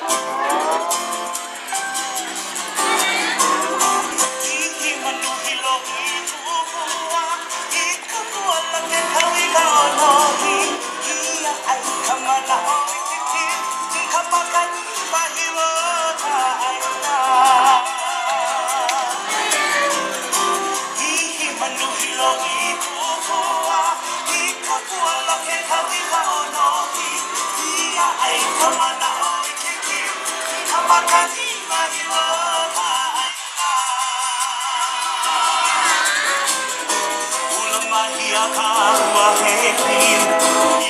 Ihi Kapakani mahilo taina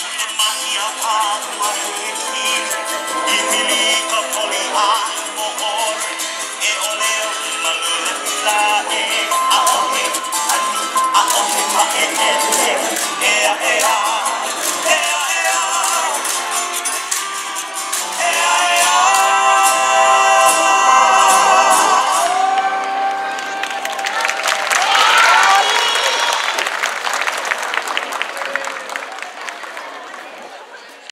Magia, Pátria, Rede, e me livre.